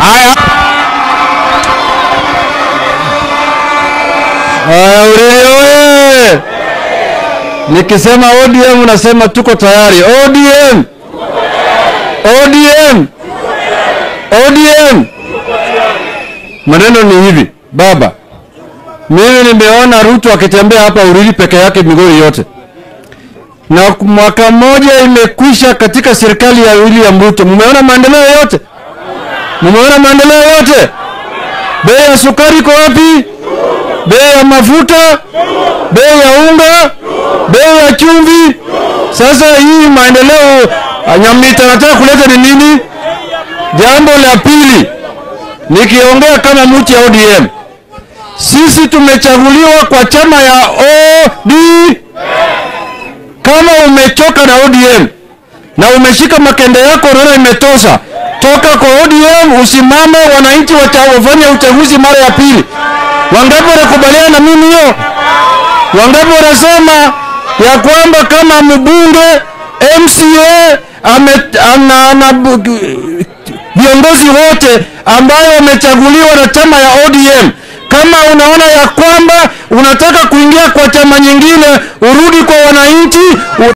Haya, Nikisema ODM unasema tuko tayari. ODM, ODM, ODM. Maneno ni hivi baba, mimi nimeona Ruto akitembea hapa Uriri peke yake Migori yote, na mwaka mmoja imekwisha katika serikali ya William Ruto. Mmeona maendeleo yote? Mmeona maendeleo yote? Bei ya sukari iko wapi? Bei ya mafuta, bei ya unga, bei ya chumvi. Sasa hii maendeleo Nyamita anataka kuleta ni nini? Jambo la pili, nikiongea kama mtu ya ODM, sisi tumechaguliwa kwa chama ya ODM. Kama umechoka na ODM na umeshika makende yako, unaona imetosha, toka kwa ODM, usimame, wananchi wafanye uchaguzi mara ya pili. Wangapi wanakubaliana na mimi hiyo? Wangapi wanasema ya kwamba kama mbunge MCA ana, viongozi wote ambayo wamechaguliwa na chama ya ODM kama unaona ya kwamba unataka kuingia kwa chama nyingine, urudi kwa wananchi.